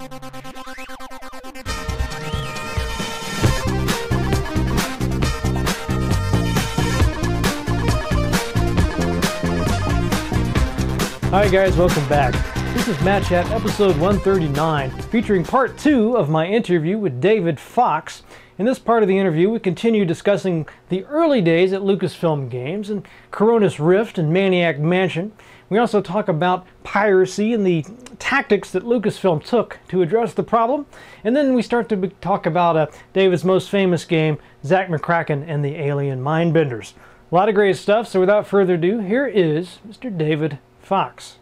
Hi guys, welcome back. This is Matt Chat episode 139, featuring part two of my interview with David Fox. In this part of the interview, we continue discussing the early days at Lucasfilm Games and Koronis Rift and Maniac Mansion. We also talk about piracy and the tactics that Lucasfilm took to address the problem. And then we start to talk about uh, David's most famous game, Zak McKracken and the Alien Mindbenders. A lot of great stuff, so without further ado, here is Mr. David Fox.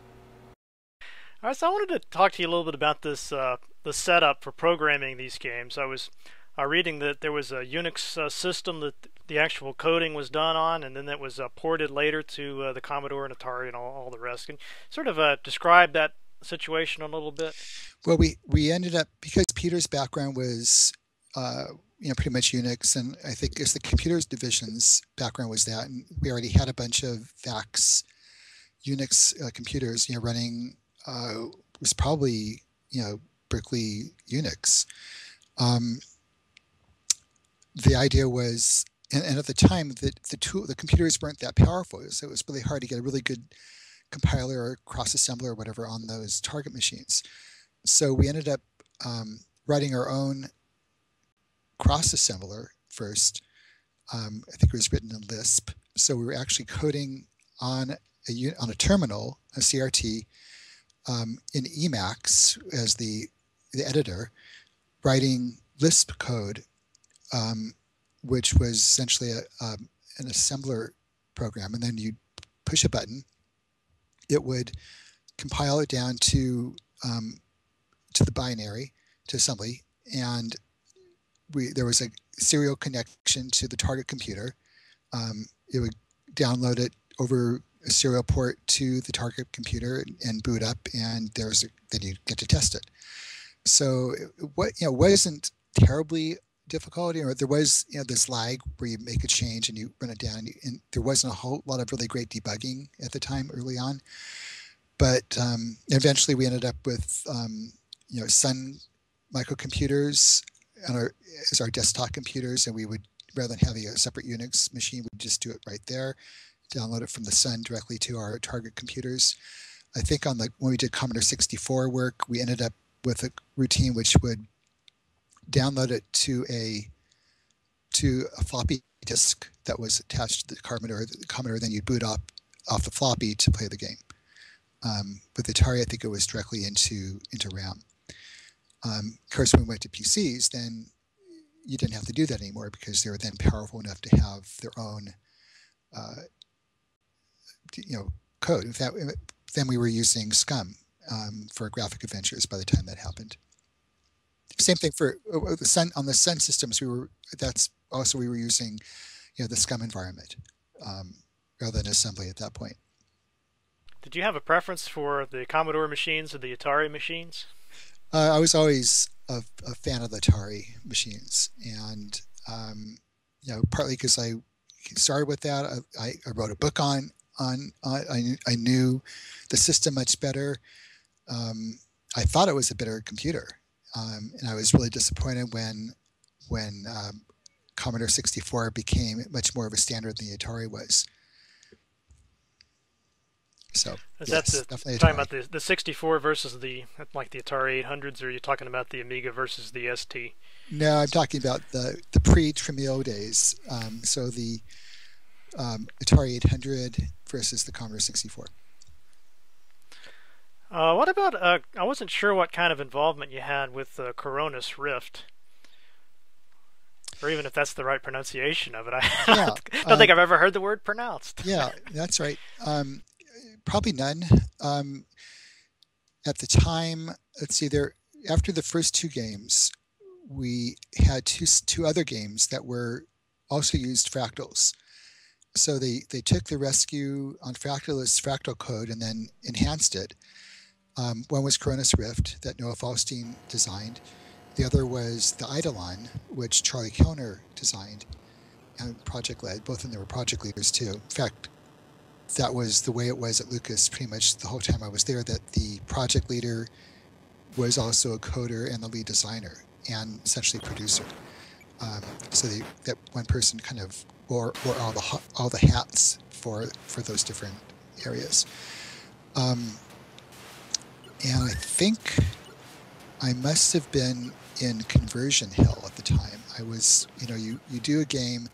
All right, so I wanted to talk to you a little bit about this uh, the setup for programming these games. I was uh, reading that there was a Unix uh, system that the actual coding was done on, and then that was uh, ported later to uh, the Commodore and Atari and all, all the rest. Can sort of uh, describe that situation a little bit? Well, we we ended up because Peter's background was. you know, pretty much Unix, and I think it's the computers division's background was that, and we already had a bunch of VAX Unix uh, computers, you know, running uh, was probably you know Berkeley Unix. Um, the idea was, and, and, at the time, the the tool, the computers weren't that powerful, so it was really hard to get a really good compiler or cross assembler or whatever on those target machines. So we ended up um, writing our own cross assembler first. Um, I think it was written in Lisp. So we were actually coding on a, on a terminal, a CRT, um, in Emacs as the, the editor, writing Lisp code, um, which was essentially a, um, an assembler program. And then you'd push a button, it would compile it down to um, to the binary to assembly, and we there was a serial connection to the target computer. Um, it would download it over a serial port to the target computer and boot up, and there's a, then you get to test it. So what you know wasn't terribly difficult. or there was you know this lag where you make a change and you run it down, and, you, and there wasn't a whole lot of really great debugging at the time early on. But um, eventually, we ended up with um, you know Sun microcomputers on our, as our desktop computers, and we would rather than having a separate Unix machine, we'd just do it right there download it from the Sun directly to our target computers. I think on the when we did Commodore 64 work, we ended up with a routine which would download it to a to a floppy disk that was attached to the Commodore. The Commodore then you'd boot up off the floppy to play the game. Um, with Atari, I think it was directly into into RAM. Um, of course, when we went to PCs, then you didn't have to do that anymore because they were then powerful enough to have their own uh, you know code. Then we were using SCUMM um, for graphic adventures by the time that happened. Same thing for uh, uh, the Sun on the Sun systems. We were that's also we were using you know the SCUMM environment um, rather than assembly at that point. Did you have a preference for the Commodore machines or the Atari machines? Uh, I was always a, a, fan of the Atari machines, and um, you know partly because I started with that. I, I, wrote a book on on, I, I knew the system much better. Um, I thought it was a better computer, um, and I was really disappointed when when um, Commodore 64 became much more of a standard than the Atari was. So is yes, that the, talking about the, the 64 versus the like the Atari 800s, or are you talking about the Amiga versus the ST? No, I'm talking about the the pre-Tramiel days. Um, so the um, Atari 800 versus the Commodore 64. Uh, what about, uh, I wasn't sure what kind of involvement you had with the Koronis Rift. Or even if that's the right pronunciation of it. I yeah, don't uh, think I've ever heard the word pronounced. yeah, that's right. Um, probably none. Um, at the time, let's see, there after the first two games, we had two two other games that were also used fractals so they, they took the rescue on Fractalus fractal code and then enhanced it. Um, one was Koronis Rift that Noah Falstein designed. The other was the Eidolon, which Charlie Kellner designed and project led. Both of them were project leaders too. In fact, that was the way it was at Lucas pretty much the whole time I was there, that the project leader was also a coder and the lead designer and essentially producer. Um, so they, that one person kind of wore, wore all the all the hats for for those different areas. Um, and I think I must have been in conversion hell at the time. I was, you know, you, you do a game,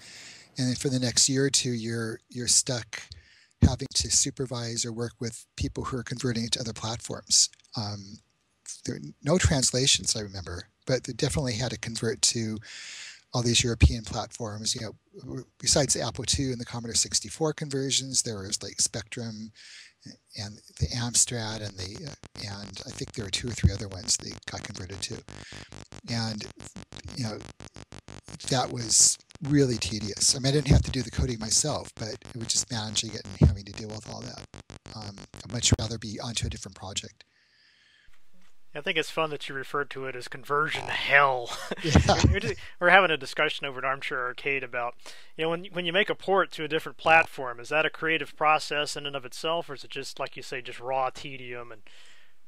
and then for the next year or two, you're you're stuck having to supervise or work with people who are converting it to other platforms. Um, there no translations, I remember, but they definitely had to convert to all these European platforms. You know, besides the Apple II and the Commodore 64 conversions, there was like Spectrum and the Amstrad and the and I think there were two or three other ones they got converted to, and you know that was really tedious. I mean, I didn't have to do the coding myself, but it was just managing it and having to deal with all that. Um, I'd much rather be onto a different project. I think it's fun that you referred to it as conversion hell. Yeah. we're having a discussion over at Armchair Arcade about, you know, when when you make a port to a different platform, is that a creative process in and of itself, or is it just like you say, just raw tedium and?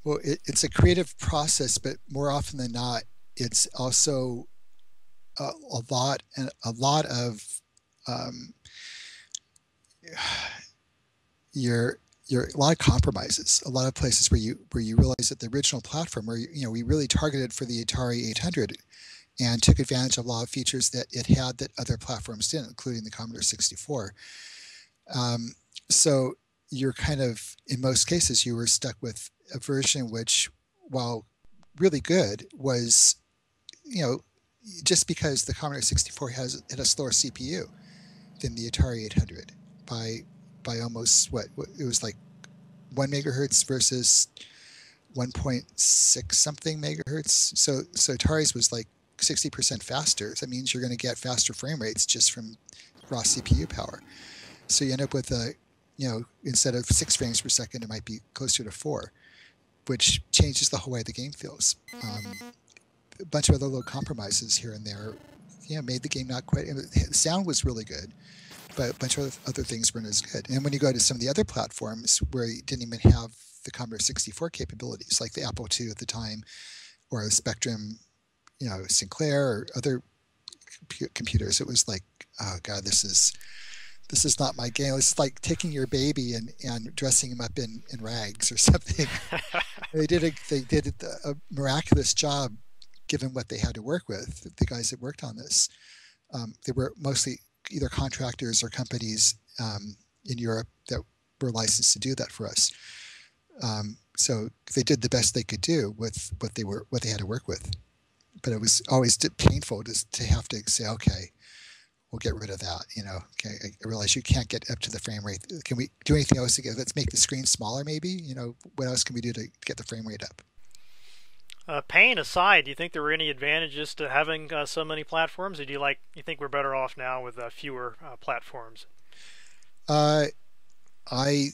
Well, it, it's a creative process, but more often than not, it's also a, a lot and a lot of um, your your a lot of compromises, a lot of places where you where you realize that the original platform, where you know we really targeted for the Atari 800, and took advantage of a lot of features that it had that other platforms didn't, including the Commodore 64. Um, so you're kind of in most cases you were stuck with a version which, while really good, was you know just because the Commodore 64 has had a slower CPU than the Atari 800 by by almost what it was like one megahertz versus 1.6 something megahertz. So so Atari's was like 60% faster. That means you're going to get faster frame rates just from raw CPU power. So you end up with a, you know, instead of six frames per second, it might be closer to four, which changes the whole way the game feels. Um, a bunch of other little compromises here and there, you know, made the game not quite. The sound was really good, but a bunch of other things weren't as good. And when you go to some of the other platforms where you didn't even have the Commodore 64 capabilities, like the Apple II at the time, or the Spectrum, you know, Sinclair or other computers, it was like, oh god, this is this is not my game. It's like taking your baby and, and dressing him up in, in rags or something. they did a they did a, miraculous job, given what they had to work with. The guys that worked on this, um, they were mostly either contractors or companies um, in Europe that were licensed to do that for us. Um, so they did the best they could do with what they were what they had to work with. But it was always painful to to have to say, okay, we'll get rid of that. You know, okay, I realize you can't get up to the frame rate. Can we do anything else get? Let's make the screen smaller, maybe. You know, what else can we do to get the frame rate up? Uh, pain aside, do you think there were any advantages to having uh, so many platforms, or do you like you think we're better off now with uh, fewer uh, platforms? Uh, I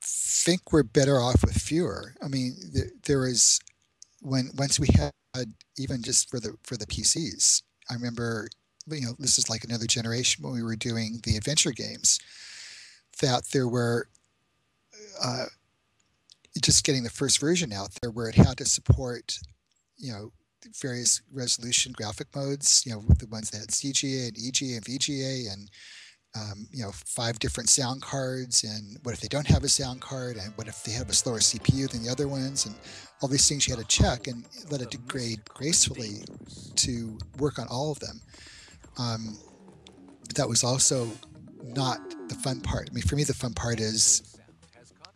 think we're better off with fewer. I mean, th- there is when once we had even just for the for the PCs. I remember, you know, this is like another generation when we were doing the adventure games. That there were uh, just getting the first version out there where it had to support, you know, various resolution graphic modes, you know, the ones that had CGA and EGA and VGA and, um, you know, five different sound cards. And what if they don't have a sound card? And what if they have a slower CPU than the other ones? And all these things you had to check and let it degrade gracefully to work on all of them. Um, that was also not the fun part. I mean, for me, the fun part is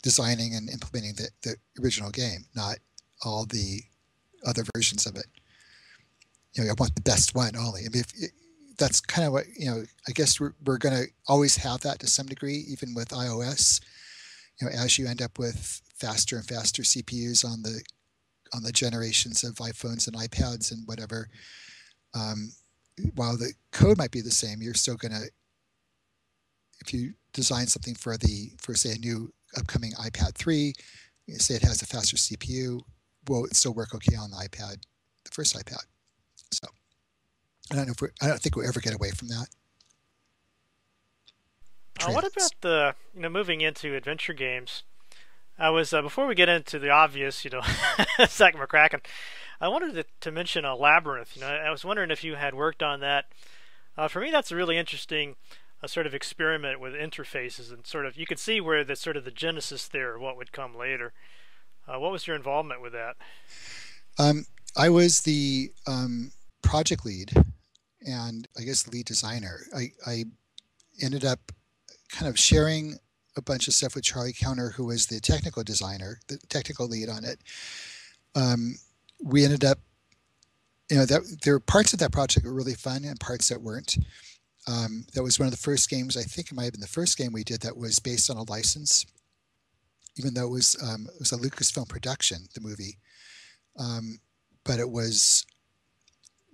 designing and implementing the, the original game, not all the other versions of it. You know, I want the best one only. I mean, if, that's kind of what you know. I guess we're, we're going to always have that to some degree, even with iOS. You know, as you end up with faster and faster CPUs on the on the generations of iPhones and iPads and whatever. Um, while the code might be the same, you're still going to, if you design something for the for say a new upcoming iPad 3, say it has a faster CPU, will it still work okay on the iPad, the first iPad? So I don't know if we I don't think we'll ever get away from that. Uh, what about the you know moving into adventure games? I was uh, before we get into the obvious, you know, Zak McKracken. I wanted to, to mention a labyrinth. You know, I was wondering if you had worked on that. Uh, for me, that's a really interesting uh, sort of experiment with interfaces and sort of you could see where the sort of the genesis there, what would come later. Uh, what was your involvement with that? Um, I was the um, project lead and I guess lead designer. I, I ended up kind of sharing a bunch of stuff with Charlie Kellner, who was the technical designer, the technical lead on it. Um, we ended up, you know, that there were parts of that project that were really fun and parts that weren't. Um, that was one of the first games. I think it might have been the first game we did that was based on a license, even though it was um, it was a Lucasfilm production, the movie. Um, but it was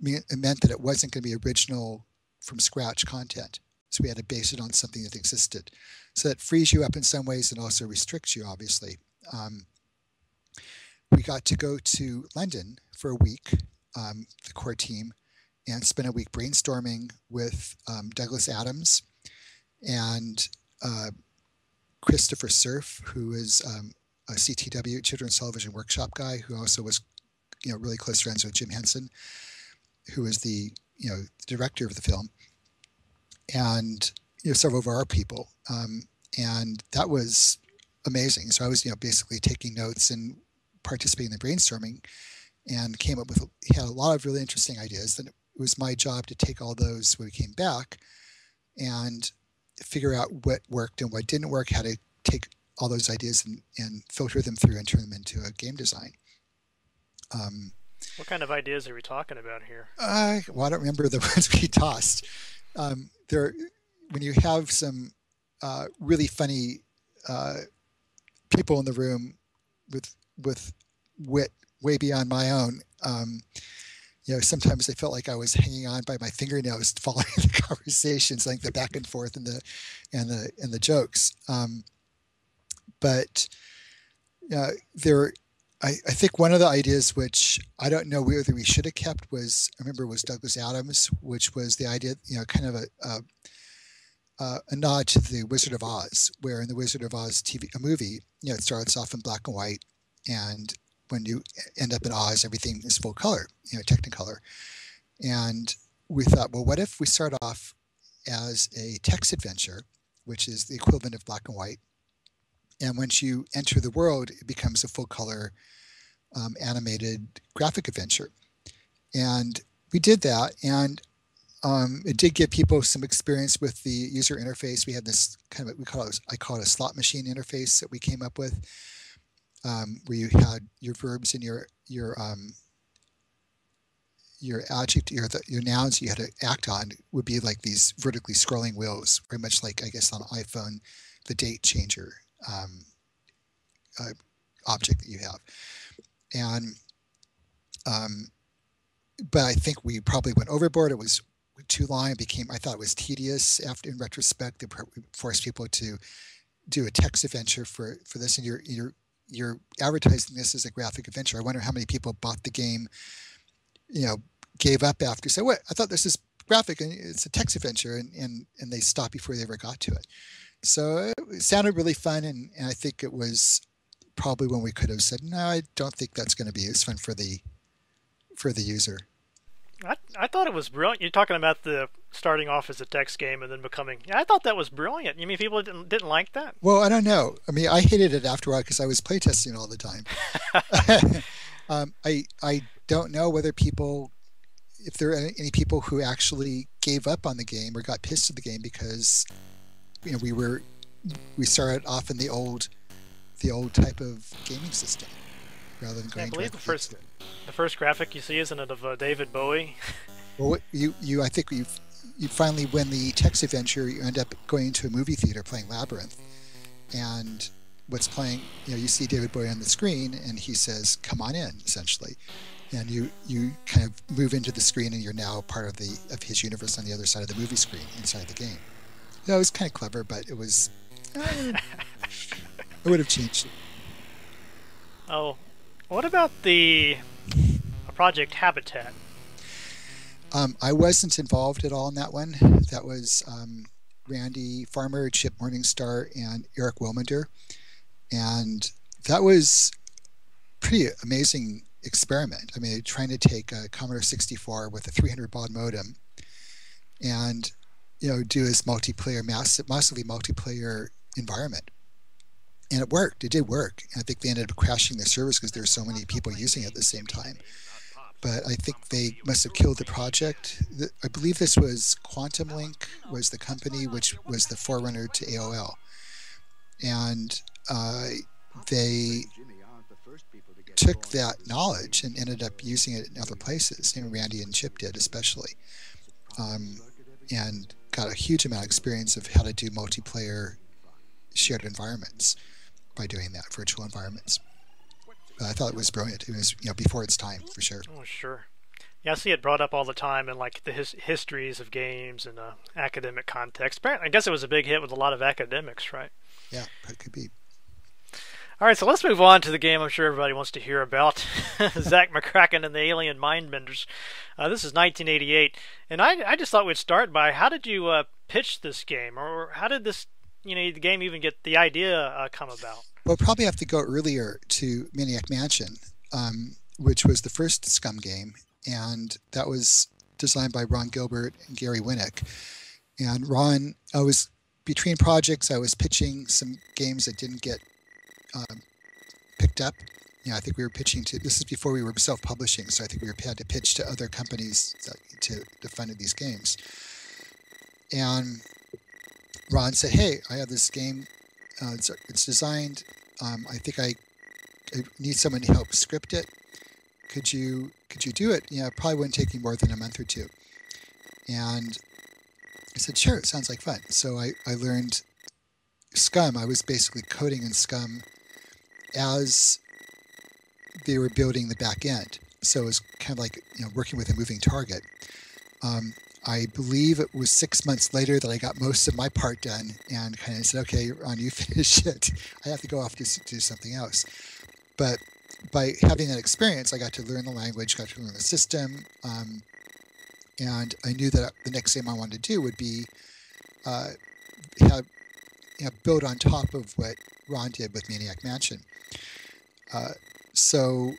it meant that it wasn't going to be original from scratch content. So we had to base it on something that existed. So that frees you up in some ways and also restricts you, obviously. Um, we got to go to London for a week, um, the core team, and spent a week brainstorming with um, Douglas Adams and uh, Christopher Cerf, who is um, a CTW Children's Television Workshop guy, who also was, you know, really close friends with Jim Henson, who is the you know director of the film, and you know several of our people, um, and that was amazing. So I was you know basically taking notes and participating in the brainstorming, and came up with had a lot of really interesting ideas. Then it was my job to take all those when we came back, and figure out what worked and what didn't work. How to take all those ideas and, and filter them through and turn them into a game design. Um, what kind of ideas are we talking about here? Uh, well, I don't remember the ones we tossed. Um, there, when you have some uh, really funny uh, people in the room with with wit way beyond my own, um, you know, sometimes I felt like I was hanging on by my fingernails, following the conversations, like the back and forth and the and the and the jokes. Um, but uh, there I, I, think one of the ideas which I don't know whether we should have kept was I remember was Douglas Adams, which was the idea, you know, kind of a, a, a nod to the Wizard of Oz, where in the Wizard of Oz TV a movie, you know, it starts off in black and white, and when you end up in Oz, everything is full color, you know, Technicolor, and we thought, well, what if we start off as a text adventure, which is the equivalent of black and white, and once you enter the world, it becomes a full color um, animated graphic adventure. And we did that, and um, it did give people some experience with the user interface. We had this kind of we call it I call it a slot machine interface that we came up with, um, where you had your verbs and your your um, your adjective, your your nouns you had to act on would be like these vertically scrolling wheels, very much like I guess on iPhone, the date changer um, uh, object that you have. And, um, but I think we probably went overboard. It was too long. It became, I thought it was tedious after, in retrospect, it forced people to do a text adventure for, for this. And you're, you're, you're advertising this as a graphic adventure. I wonder how many people bought the game, you know, gave up after, say, what, I thought this is graphic and it's a text adventure and, and, and they stopped before they ever got to it. So it sounded really fun, and, and I think it was probably when we could have said, no, I don't think that's going to be as fun for the for the user. I, I thought it was brilliant. You're talking about the starting off as a text game and then becoming. I thought that was brilliant. You mean people didn't didn't like that? Well, I don't know. I mean, I hated it after a while because I was playtesting all the time. um, I I don't know whether people, if there are any people who actually gave up on the game or got pissed at the game because you know we were we started off in the old the old type of gaming system rather than going. I believe the first the first graphic you see isn't it of uh, David Bowie? well, you you I think you you finally win the text adventure. You end up going to a movie theater playing Labyrinth, and what's playing you know you see David Bowie on the screen and he says come on in essentially and you you kind of move into the screen and you're now part of the of his universe on the other side of the movie screen inside the game yeah, it was kind of clever, but it was. Uh, I would have changed it. Oh, what about the project Habitat? Um, I wasn't involved at all in that one. That was um, Randy Farmer, Chip Morningstar, and Aric Wilmunder. And that was pretty amazing experiment. I mean, trying to take a Commodore 64 with a 300 baud modem and you know do this multiplayer, massive, massively multiplayer environment. And it worked. It did work. And I think they ended up crashing the servers because there were so many people using it at the same time. But I think they must have killed the project. I believe this was Quantum Link was the company which was the forerunner to AOL, and uh, they took that knowledge and ended up using it in other places. And Randy and Chip did especially, um, and got a huge amount of experience of how to do multiplayer shared environments by doing that virtual environments. But I thought it was brilliant. It was you know before its time for sure. Oh sure. Yeah, I see it brought up all the time in like the his- histories of games and a academic context. Apparently, I guess it was a big hit with a lot of academics, right? Yeah, it could be. All right, so let's move on to the game I'm sure everybody wants to hear about Zak McKracken and the Alien Mindbenders. Uh, this is 1988, and I, I just thought we'd start by how did you uh, pitch this game, or how did this, you know, the game even get the idea uh, come about? Well, probably have to go earlier to Maniac Mansion, um, which was the first SCUMM game, and that was designed by Ron Gilbert and Gary Winnick. And Ron, I was between projects, I was pitching some games that didn't get um, picked up. Know, I think we were pitching to. This is before we were self-publishing, so I think we had to pitch to other companies to to fund these games. And Ron said, "Hey, I have this game. Uh, it's, it's designed. Um, I think I, I need someone to help script it. Could you could you do it? You know, probably wouldn't take me more than a month or two." And I said, "Sure, it sounds like fun." So I I learned SCUMM. I was basically coding in SCUMM as they were building the back end. So it was kind of like you know working with a moving target. Um, I believe it was six months later that I got most of my part done and kind of said, okay, Ron, you finish it. I have to go off to do something else. But by having that experience, I got to learn the language, got to learn the system, um, and I knew that the next thing I wanted to do would be uh, have you know, build on top of what Ron did with Maniac Mansion. Uh, so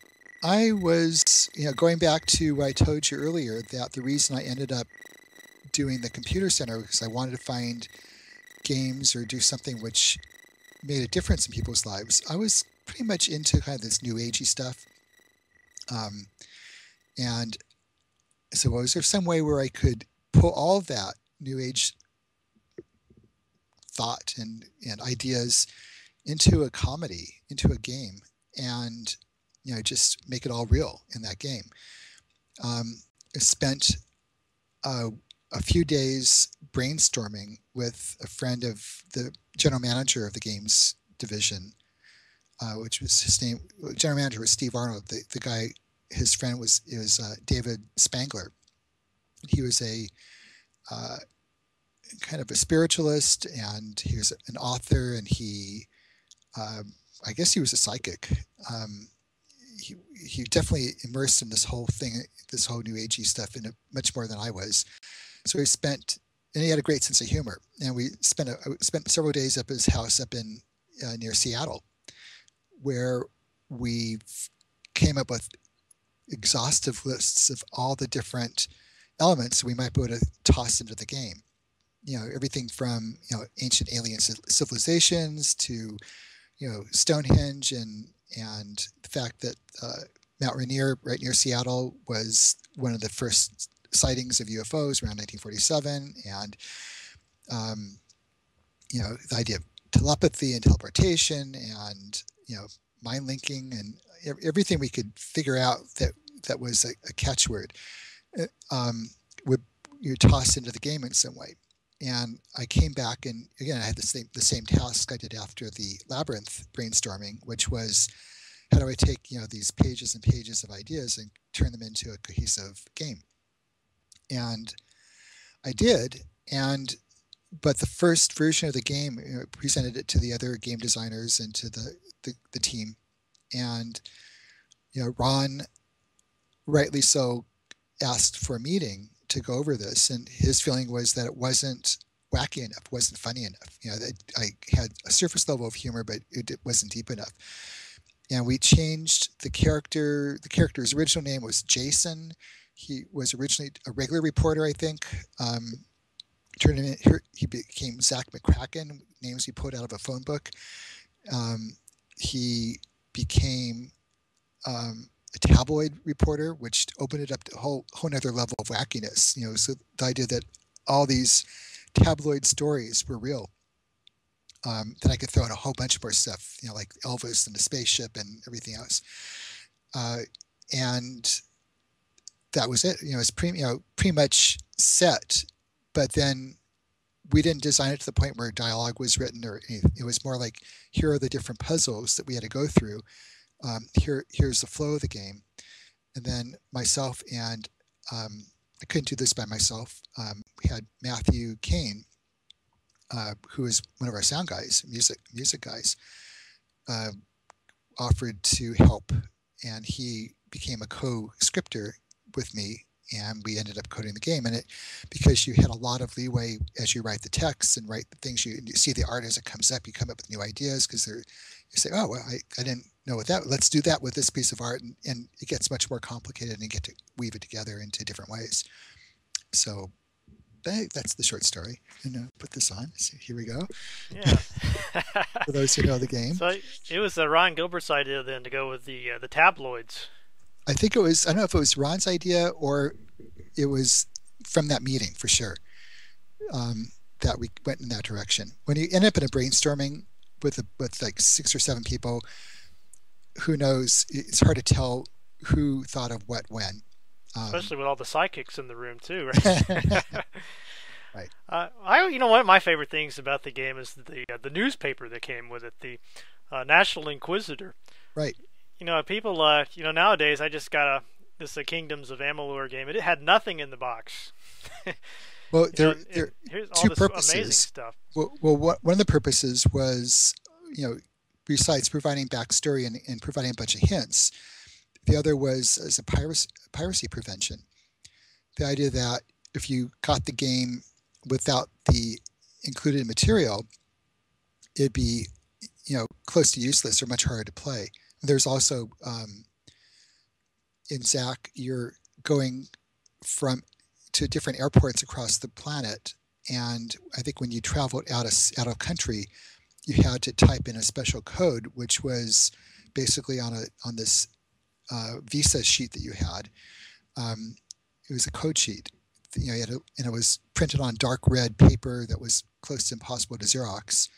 I was, you know, going back to what I told you earlier that the reason I ended up doing the computer center because I wanted to find games or do something which made a difference in people's lives. I was pretty much into kind of this new agey stuff. Um, and so was there some way where I could pull all that new age thought and, and ideas into a comedy, into a game, and you know just make it all real in that game. Um, I spent a, a few days brainstorming with a friend of the general manager of the games division, uh, which was his name. General manager was Steve Arnold. The, the guy, his friend was was uh, David Spangler. He was a uh, kind of a spiritualist, and he was an author, and he, um, I guess, he was a psychic. Um, he he definitely immersed in this whole thing, this whole new agey stuff, in a, much more than I was. So he spent, and he had a great sense of humor. And we spent a, spent several days up at his house up in uh, near Seattle, where we came up with exhaustive lists of all the different elements we might be able to toss into the game you know everything from you know ancient alien civilizations to you know Stonehenge and and the fact that uh, Mount Rainier right near Seattle was one of the first sightings of UFOs around 1947 and um, you know the idea of telepathy and teleportation and you know mind linking and everything we could figure out that that was a, a catchword uh, um, would you toss into the game in some way and I came back and again I had the same the same task I did after the labyrinth brainstorming, which was how do I take you know these pages and pages of ideas and turn them into a cohesive game? And I did, and but the first version of the game you know, presented it to the other game designers and to the, the, the team, and you know Ron, rightly so, asked for a meeting to go over this, and his feeling was that it wasn't wacky enough, wasn't funny enough. You know, that I had a surface level of humor, but it wasn't deep enough. and we changed the character. The character's original name was Jason. He was originally a regular reporter, I think. Um, turned in, he became Zak McKracken, names he pulled out of a phone book. Um, he became um, a tabloid reporter, which opened it up to a whole whole other level of wackiness. You know, so the idea that all these tabloid stories were real. Um, that I could throw in a whole bunch more stuff, you know, like Elvis and the spaceship and everything else. Uh, and that was it. You know, it's pretty, you know, pretty much set. But then we didn't design it to the point where dialogue was written or anything. It was more like, here are the different puzzles that we had to go through. Um, here, here's the flow of the game. And then myself and um, I couldn't do this by myself. Um, we had Matthew Kane, uh, who is one of our sound guys, music music guys, uh, offered to help, and he became a co-scripter with me and we ended up coding the game. And it because you had a lot of leeway as you write the text and write the things you, you see the art as it comes up, you come up with new ideas because they're you say, oh, well, I, I didn't know what that. Let's do that with this piece of art, and, and it gets much more complicated, and you get to weave it together into different ways. So that's the short story. And uh, put this on. So here we go. Yeah. For those who know the game. So it was uh, Ron Gilbert's idea then to go with the uh, the tabloids. I think it was. I don't know if it was Ron's idea or it was from that meeting for sure. Um, that we went in that direction. When you end up in a brainstorming with a, with like six or seven people, who knows? It's hard to tell who thought of what when. Um, Especially with all the psychics in the room too, right? right. Uh, I, you know, one of my favorite things about the game is the uh, the newspaper that came with it, the uh, National Inquisitor. Right you know, people, uh, you know, nowadays I just got a this is a Kingdoms of Amalur game. It had nothing in the box. well, there, know, there here's two purposes. Well, well, what, one of the purposes was, you know, besides providing backstory and, and providing a bunch of hints, the other was as a piracy, piracy prevention. The idea that if you got the game without the included material, it'd be, you know, close to useless or much harder to play. There's also um, in Zak, you're going from to different airports across the planet, and I think when you traveled out of out of country, you had to type in a special code, which was basically on a on this uh, visa sheet that you had. Um, it was a code sheet, you know, a, and it was printed on dark red paper that was close to impossible to Xerox,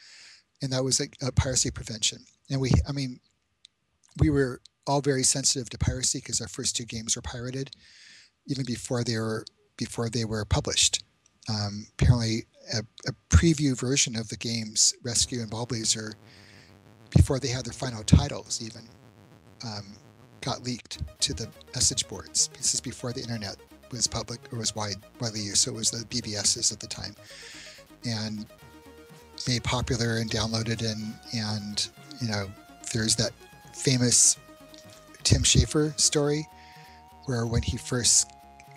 and that was a, a piracy prevention. And we, I mean, we were all very sensitive to piracy because our first two games were pirated, even before they were before they were published. Um, apparently, a, a, preview version of the games Rescue and Ballblazer, before they had their final titles, even um, got leaked to the message boards. This is before the internet was public or was wide, widely used. So it was the BBSs at the time, and made popular and downloaded and and you know there's that famous Tim Schafer story, where when he first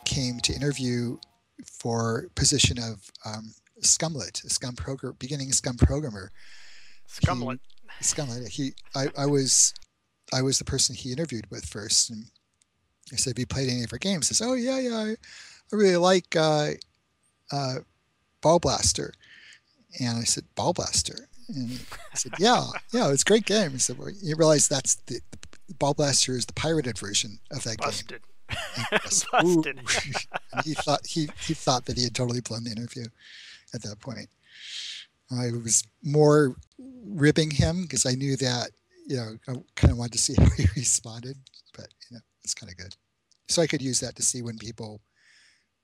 came to interview for position of um, Scumlet, a SCUMM program, beginning SCUMM programmer. Scumlet. He, Scumlet. He, I, I was, I was the person he interviewed with first, and I said, "Have you played any of our games?" He says, "Oh yeah, yeah, I, I really like uh, uh, Ball Blaster." And I said, "Ball Blaster." And I said, "Yeah, yeah, it's a great game." He said, "Well, you realize that's the, the Ball Blaster is the pirated version of that Busted. game." Busted. he thought he he thought that he had totally blown the interview at that point. I was more ribbing him because I knew that you know I kind of wanted to see how he responded, but you know it's kind of good. So I could use that to see when people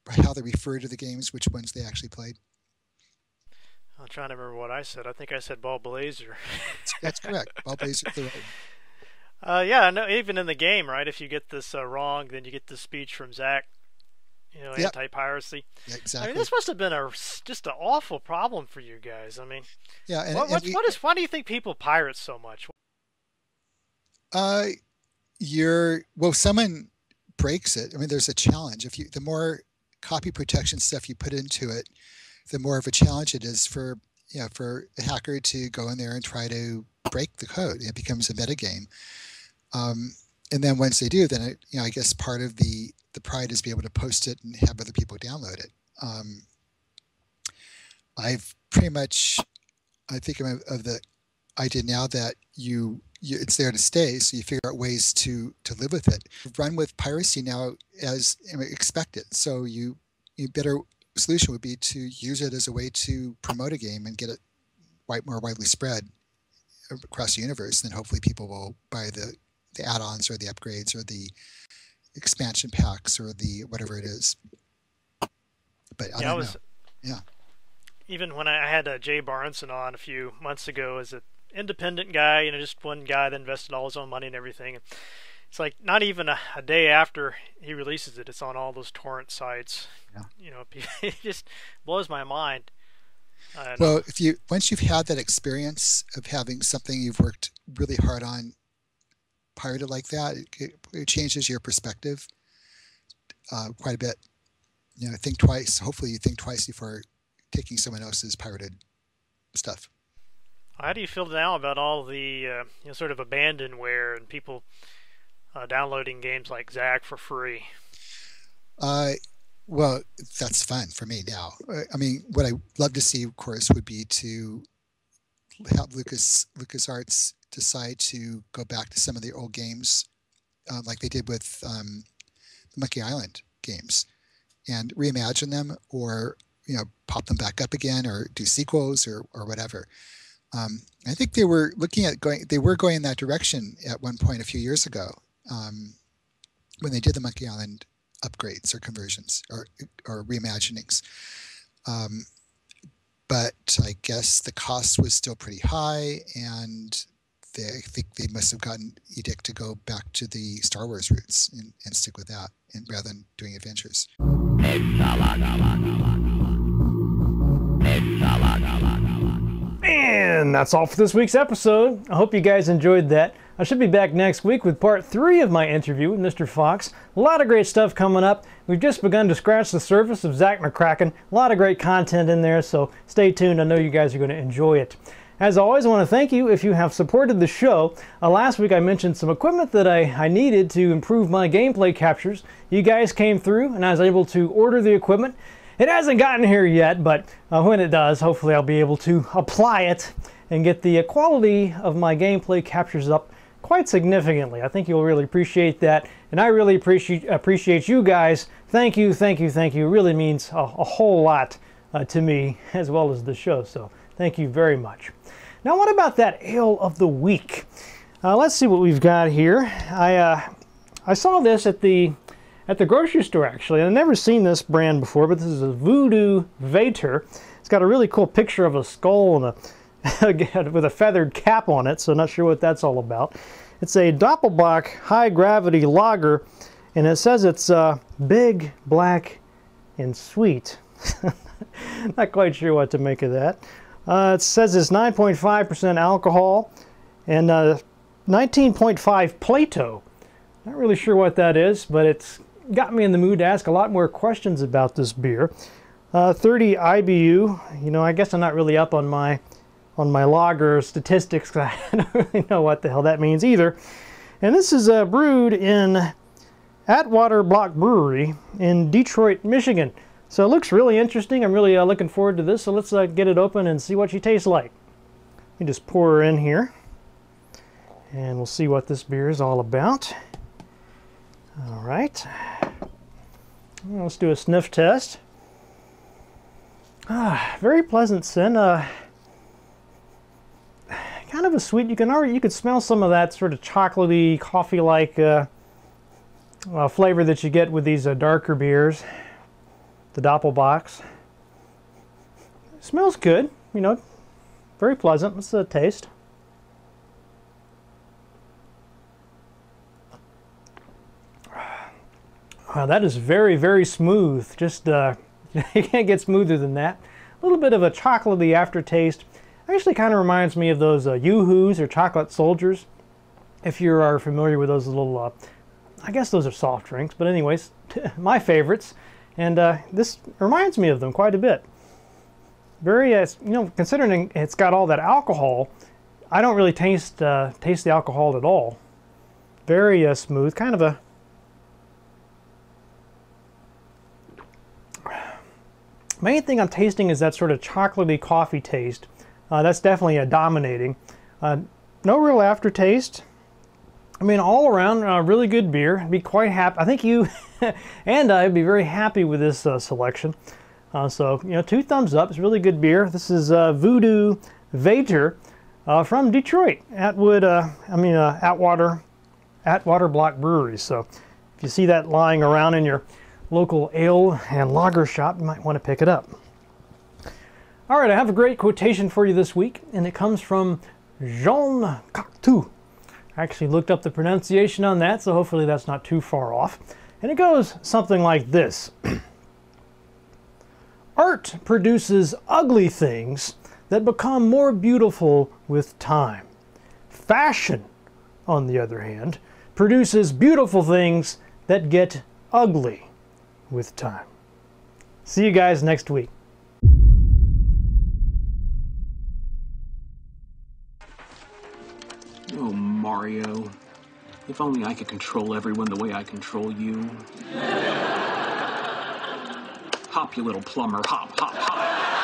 how they refer to the games, which ones they actually played. I'm trying to remember what I said. I think I said Ball Blazer. That's correct. Ball Blazer. Uh, yeah, no, even in the game, right? If you get this uh, wrong, then you get the speech from Zak. You know, yep. anti-piracy. Exactly. I mean, this must have been a just an awful problem for you guys. I mean, yeah. And, what, and we, what is? Why do you think people pirate so much? Uh, you're well. Someone breaks it. I mean, there's a challenge. If you, the more copy protection stuff you put into it, the more of a challenge it is for you know for a hacker to go in there and try to break the code. It becomes a metagame. Um, and then once they do, then it, you know, I guess part of the the pride is be able to post it and have other people download it. Um, I've pretty much, I think of, of the idea now that you, you, it's there to stay, so you figure out ways to to live with it. Run with piracy now as expected. So you, you better solution would be to use it as a way to promote a game and get it white more widely spread across the universe. Then hopefully people will buy the the add-ons or the upgrades or the expansion packs or the whatever it is. But I yeah, don't I was, know. Yeah. Even when I had uh, Jay Barnson on a few months ago as an independent guy, you know, just one guy that invested all his own money and everything. It's like not even a, a day after he releases it, it's on all those torrent sites. Yeah. You know, it just blows my mind. Well, if you once you've had that experience of having something you've worked really hard on pirated like that, it, it changes your perspective uh, quite a bit. You know, think twice. Hopefully, you think twice before taking someone else's pirated stuff. How do you feel now about all the uh, you know, sort of abandonware and people uh, downloading games like Zak for free? Uh, well, that's fun for me now. I mean, what I love to see, of course, would be to help Lucas LucasArts decide to go back to some of the old games, uh, like they did with um, the Monkey Island games, and reimagine them, or you know, pop them back up again, or do sequels, or or whatever. Um, I think they were looking at going. They were going in that direction at one point a few years ago um, when they did the Monkey Island upgrades or conversions or or reimaginings. Um, but I guess the cost was still pretty high, and they, I think they must have gotten edict to go back to the Star Wars roots and, and stick with that, and rather than doing adventures. And that's all for this week's episode. I hope you guys enjoyed that. I should be back next week with part three of my interview with Mr. Fox. A lot of great stuff coming up. We've just begun to scratch the surface of Zak McKracken. A lot of great content in there, so stay tuned. I know you guys are going to enjoy it. As always, I want to thank you if you have supported the show. Uh, last week I mentioned some equipment that I, I needed to improve my gameplay captures. You guys came through and I was able to order the equipment. It hasn't gotten here yet, but uh, when it does, hopefully I'll be able to apply it and get the quality of my gameplay captures up quite significantly. I think you'll really appreciate that, and I really appreciate appreciate you guys. Thank you, thank you, thank you. It really means a, a whole lot uh, to me as well as the show. So thank you very much. Now, what about that ale of the week? Uh, let's see what we've got here. I uh, I saw this at the at the grocery store actually. I've never seen this brand before, but this is a Voodoo Vator. It's got a really cool picture of a skull and a with a feathered cap on it, so not sure what that's all about. It's a Doppelbock high gravity lager, and it says it's uh, big, black, and sweet. not quite sure what to make of that. Uh, it says it's 9.5% alcohol and 19.5 uh, Plato. Not really sure what that is, but it's got me in the mood to ask a lot more questions about this beer. Uh, 30 IBU, you know, I guess I'm not really up on my on my lager statistics because I don't really know what the hell that means either. And this is uh, brewed in Atwater Block Brewery in Detroit, Michigan. So it looks really interesting. I'm really uh, looking forward to this. So let's uh, get it open and see what she tastes like. You just pour her in here. And we'll see what this beer is all about. All right. Let's do a sniff test. Ah, very pleasant scent. Uh, kind of a sweet. You can already you could smell some of that sort of chocolatey, coffee-like uh, uh, flavor that you get with these uh, darker beers. The Doppelbocks. Smells good. You know, very pleasant. Let's uh, taste. Wow, that is very, very smooth. Just, uh, you can't get smoother than that. A little bit of a chocolatey aftertaste. Actually kind of reminds me of those uh, Yoo-Hoos or Chocolate Soldiers. If you are familiar with those little, uh, I guess those are soft drinks, but anyways, my favorites. And uh, this reminds me of them quite a bit. Very, uh, you know, considering it's got all that alcohol, I don't really taste uh, taste the alcohol at all. Very uh, smooth, kind of a main thing I'm tasting is that sort of chocolatey coffee taste. Uh, that's definitely a dominating. Uh, no real aftertaste. I mean, all around, uh, really good beer. I'd be quite happy. I think you and I would be very happy with this uh, selection. Uh, so, you know, two thumbs up. It's really good beer. This is uh, Voodoo Vator from Detroit, Atwood, I mean, Atwater, Atwater Block Brewery. So, if you see that lying around in your local ale and lager shop, you might want to pick it up. All right, I have a great quotation for you this week, and it comes from Jean Cocteau. I actually looked up the pronunciation on that, so hopefully that's not too far off. And it goes something like this Art produces ugly things that become more beautiful with time. Fashion, on the other hand, produces beautiful things that get ugly with time. See you guys next week. Mario. If only I could control everyone the way I control you. hop, you little plumber. Hop, hop, hop.